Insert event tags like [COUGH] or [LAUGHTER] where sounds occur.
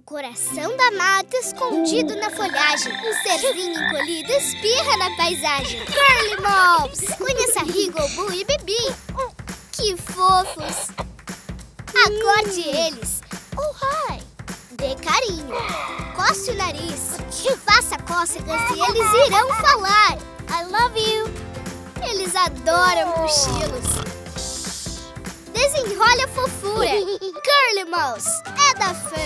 No coração da mata, escondido na folhagem, um serzinho encolhido espirra na paisagem. Curly Mops! Conheça Riggle, Boo e Bibi. Que fofos! Acorde hum. eles. Oh, hi! Dê carinho. Coce o nariz. Faça cócegas e eles irão falar. I love you. Eles adoram oh. cochilos. Desenrola a fofura. [LAUGHS] Curly Mouse é da fã.